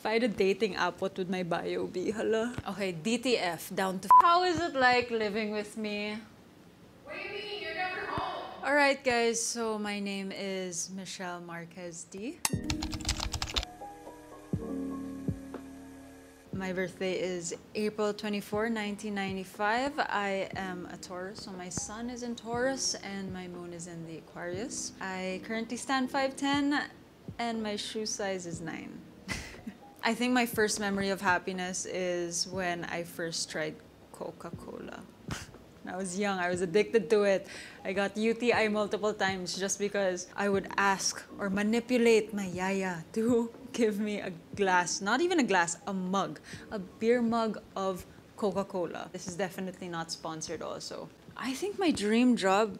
If I had a dating app, what would my bio be? Hello? Okay, DTF, down to How is it like living with me? What do you mean? You're never home. Alright guys, so my name is Michelle Marquez Dee. My birthday is April 24, 1995. I am a Taurus, so my sun is in Taurus and my moon is in the Aquarius. I currently stand 5'10 and my shoe size is 9. I think my first memory of happiness is when I first tried Coca Cola. I was young, I was addicted to it. I got UTI multiple times just because I would ask or manipulate my yaya to give me a glass, not even a glass, a mug, a beer mug of Coca Cola. This is definitely not sponsored, also. I think my dream job,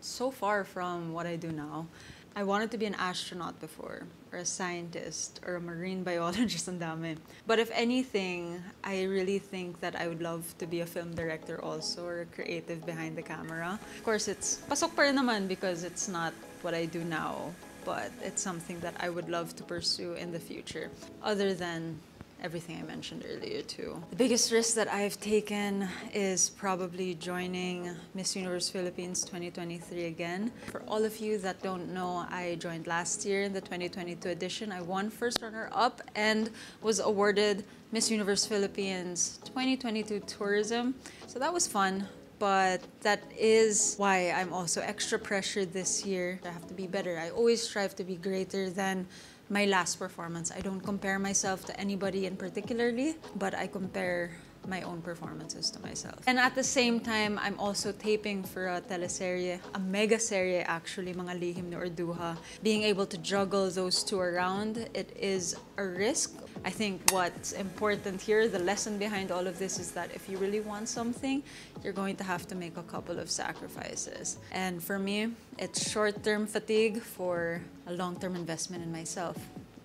so far from what I do now, I wanted to be an astronaut before, or a scientist, or a marine biologist, and dami. But if anything, I really think that I would love to be a film director also, or a creative behind the camera. Of course, it's pasok pa naman because it's not what I do now, but it's something that I would love to pursue in the future, other than everything I mentioned earlier too. The biggest risk that I've taken is probably joining Miss Universe Philippines 2023 again. For all of you that don't know, I joined last year in the 2022 edition. I won first runner up and was awarded Miss Universe Philippines 2022 Tourism. So that was fun but that is why I'm also extra pressured this year. I have to be better. I always strive to be greater than my last performance. I don't compare myself to anybody in particularly, but I compare my own performances to myself. And at the same time, I'm also taping for a teleserye, a mega serye actually, Mga Lihim ni Urduja. Being able to juggle those two around, it is a risk. I think what's important here, the lesson behind all of this is that if you really want something, you're going to have to make a couple of sacrifices. And for me, it's short-term fatigue for a long-term investment in myself.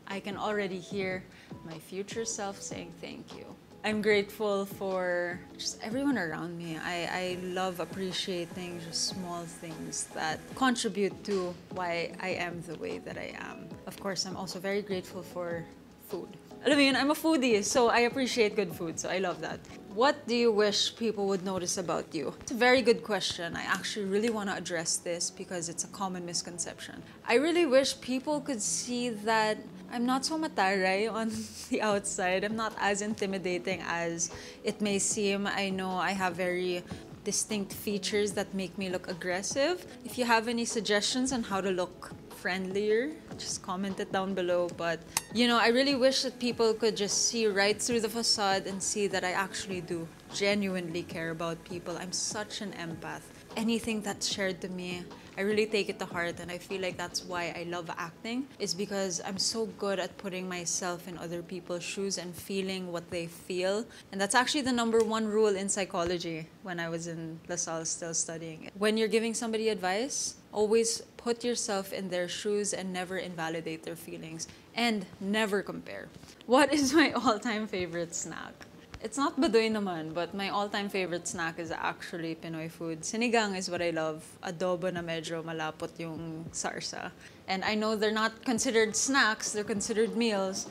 I can already hear my future self saying thank you. I'm grateful for just everyone around me. I, I love appreciating just small things that contribute to why I am the way that I am. Of course, I'm also very grateful for food. Alam yun, I'm a foodie, so I appreciate good food, so I love that. What do you wish people would notice about you? It's a very good question. I actually really want to address this because it's a common misconception. I really wish people could see that I'm not so mataray on the outside. I'm not as intimidating as it may seem. I know I have very distinct features that make me look aggressive. If you have any suggestions on how to look friendlier, just comment it down below. But, you know, I really wish that people could just see right through the facade and see that I actually do genuinely care about people. I'm such an empath. Anything that's shared to me, I really take it to heart and I feel like that's why I love acting is because I'm so good at putting myself in other people's shoes and feeling what they feel. And that's actually the number one rule in psychology when I was in LaSalle still studying. When you're giving somebody advice, always put yourself in their shoes and never invalidate their feelings and never compare. What is my all-time favorite snack? It's not baduy naman, but my all-time favorite snack is actually Pinoy food. Sinigang is what I love. Adobo na medyo malapot yung sarsa. And I know they're not considered snacks, they're considered meals,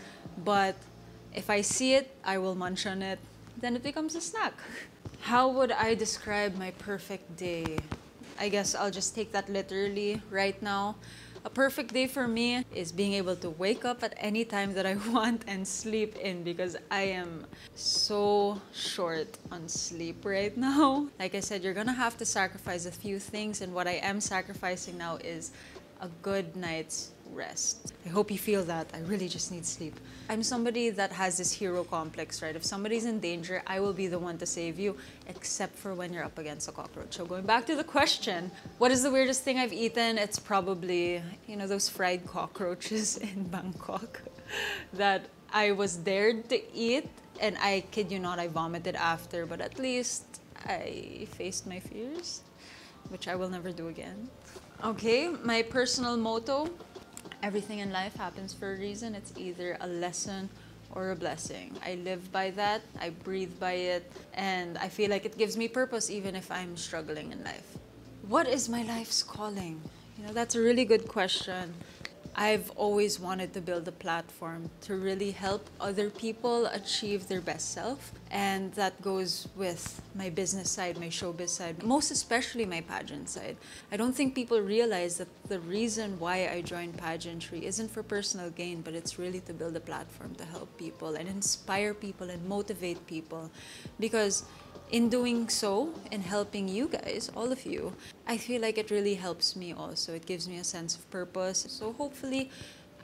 but if I see it, I will munch on it. Then it becomes a snack. How would I describe my perfect day? I guess I'll just take that literally right now. A perfect day for me is being able to wake up at any time that I want and sleep in because I am so short on sleep right now. Like I said, you're gonna have to sacrifice a few things, and what I am sacrificing now is a good night's rest. I hope you feel that. I really just need sleep. I'm somebody that has this hero complex, right? If somebody's in danger, I will be the one to save you, except for when you're up against a cockroach. So going back to the question, what is the weirdest thing I've eaten? It's probably, you know, those fried cockroaches in Bangkok that I was dared to eat and I kid you not, I vomited after, but at least I faced my fears, which I will never do again. Okay, my personal motto everything in life happens for a reason. It's either a lesson or a blessing. I live by that, I breathe by it, and I feel like it gives me purpose even if I'm struggling in life. What is my life's calling? You know, that's a really good question. I've always wanted to build a platform to really help other people achieve their best self. And that goes with my business side, my showbiz side, most especially my pageant side. I don't think people realize that the reason why I joined pageantry isn't for personal gain, but it's really to build a platform to help people and inspire people and motivate people. Because in doing so and helping you guys, all of you, I feel like it really helps me also. It gives me a sense of purpose. So hopefully,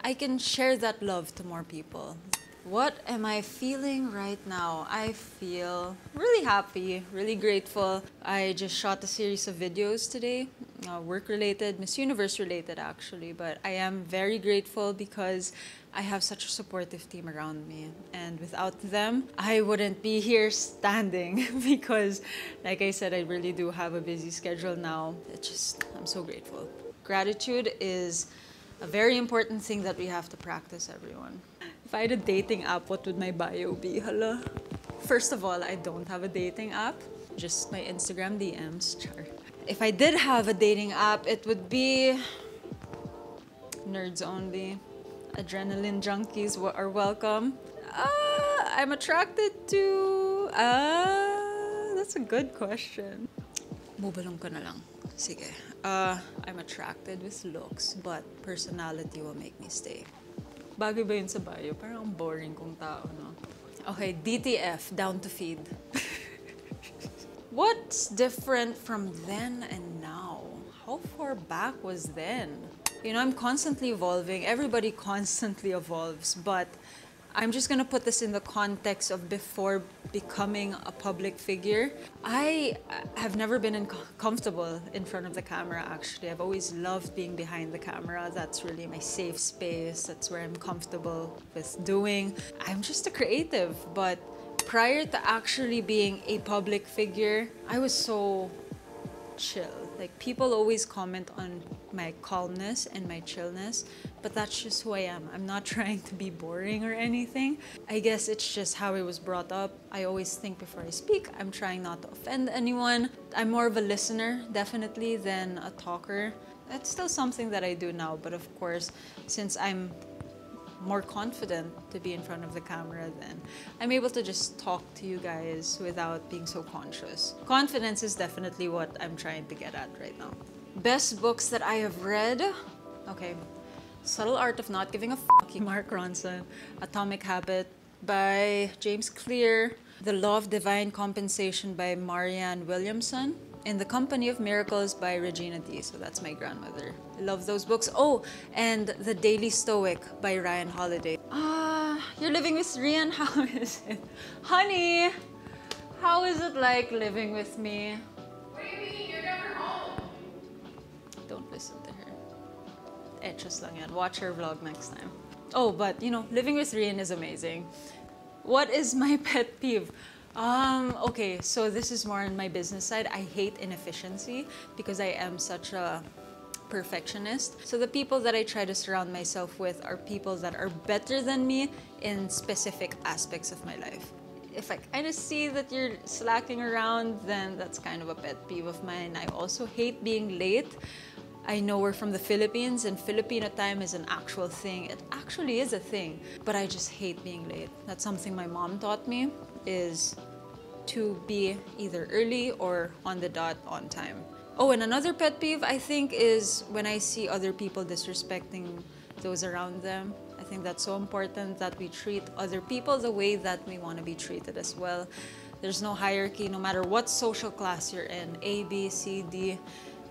I can share that love to more people. What am I feeling right now? I feel really happy, really grateful. I just shot a series of videos today, uh, work related, Miss Universe related actually, but I am very grateful because I have such a supportive team around me. And without them, I wouldn't be here standing because, like I said, I really do have a busy schedule now. It's just, I'm so grateful. Gratitude is a very important thing that we have to practice, everyone. If I had a dating app, what would my bio be? Hello? First of all, I don't have a dating app, just my Instagram DMs. Char. If I did have a dating app, it would be nerds only. Adrenaline junkies are welcome. Uh, I'm attracted to. Uh, that's a good question. Bubalong ko na lang. Sige. Uh, I'm attracted with looks, but personality will make me stay. Bagay ba yun sa bio? Parang boring kong tao, no? Okay, DTF, down to feed. What's different from then and now? How far back was then? You know, I'm constantly evolving. Everybody constantly evolves, but I'm just gonna put this in the context of before becoming a public figure. I have never been in comfortable in front of the camera, actually. I've always loved being behind the camera. That's really my safe space. That's where I'm comfortable with doing. I'm just a creative, but prior to actually being a public figure, I was so chill. Like people always comment on my calmness and my chillness, but that's just who I am. I'm not trying to be boring or anything. I guess it's just how I was brought up. I always think before I speak. I'm trying not to offend anyone. I'm more of a listener, definitely, than a talker. That's still something that I do now, but of course, since I'm more confident to be in front of the camera then I'm able to just talk to you guys without being so conscious. Confidence is definitely what I'm trying to get at right now. Best books that I have read? Okay. Subtle Art of Not Giving a Fuck, Mark Manson. Atomic Habit by James Clear. The Law of Divine Compensation by Marianne Williamson. In the Company of Miracles by Regina Dee. So that's my grandmother. I love those books. Oh, and The Daily Stoic by Ryan Holiday. Ah, uh, you're living with Rian? How is it? Honey, how is it like living with me? What do you mean? You're never home. Don't listen to her. Etchos lang yan. Watch her vlog next time. Oh, but you know, living with Rian is amazing. What is my pet peeve? Um, okay, so this is more on my business side. I hate inefficiency because I am such a perfectionist. So the people that I try to surround myself with are people that are better than me in specific aspects of my life. If I kind of see that you're slacking around, then that's kind of a pet peeve of mine. I also hate being late. I know we're from the Philippines and Filipino time is an actual thing. It actually is a thing, but I just hate being late. That's something my mom taught me is to be either early or on the dot on time. Oh, and another pet peeve I think is when I see other people disrespecting those around them. I think that's so important that we treat other people the way that we want to be treated as well. There's no hierarchy, no matter what social class you're in A, B, C, D. You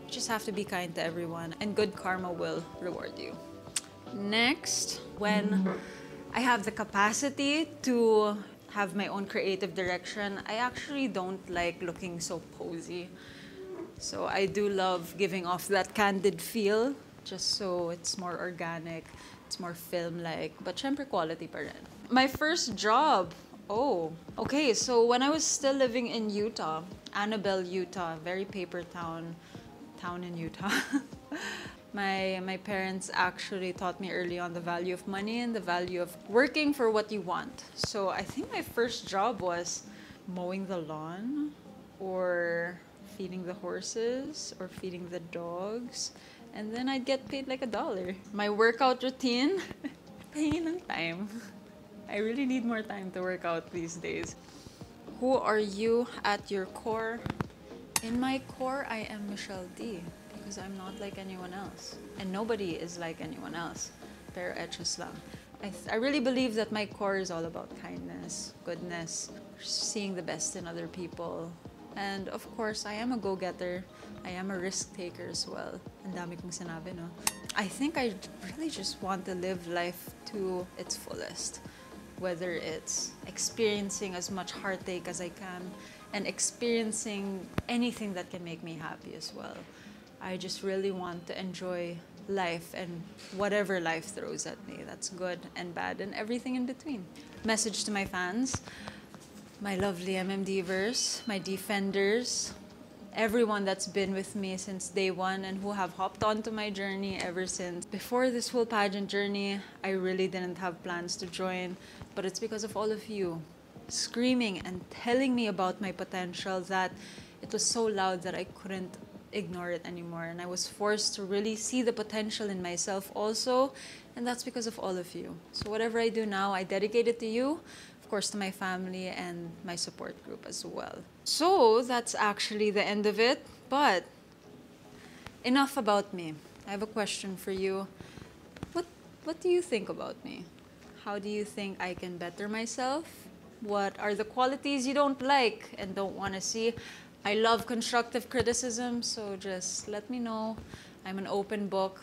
just have to be kind to everyone, and good karma will reward you. Next, when I have the capacity to have my own creative direction, I actually don't like looking so posy. So I do love giving off that candid feel, just so it's more organic, it's more film-like, but syempre quality pa rin. My first job, oh, okay, so when I was still living in Utah, Annabella, Utah, very paper town, town in Utah. My, my parents actually taught me early on the value of money and the value of working for what you want. So I think my first job was mowing the lawn or feeding the horses or feeding the dogs. and then I'd get paid like a dollar. My workout routine, pain and time. I really need more time to work out these days. Who are you at your core? In my core, I am Michelle Dee because I'm not like anyone else. And nobody is like anyone else. Pero etchos lang. I, I really believe that my core is all about kindness, goodness, seeing the best in other people. And of course, I am a go-getter. I am a risk taker as well. Ang dami kong sinabi, no? I think I really just want to live life to its fullest. Whether it's experiencing as much heartache as I can and experiencing anything that can make me happy as well. I just really want to enjoy life and whatever life throws at me. That's good and bad and everything in between. Message to my fans, my lovely MMDvers, my defenders, everyone that's been with me since day one and who have hopped onto my journey ever since. Before this whole pageant journey, I really didn't have plans to join, but it's because of all of you screaming and telling me about my potential that it was so loud that I couldn't ignore it anymore. And I was forced to really see the potential in myself also. And that's because of all of you. So, whatever I do now, I dedicate it to you, of course, to my family and my support group as well. So, that's actually the end of it. But enough about me. I have a question for you. What, what do you think about me? How do you think I can better myself? What are the qualities you don't like and don't want to see? I love constructive criticism, so just let me know. I'm an open book,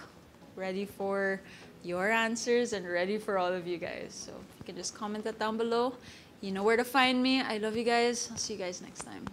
ready for your answers and ready for all of you guys. So you can just comment that down below. You know where to find me. I love you guys. I'll see you guys next time.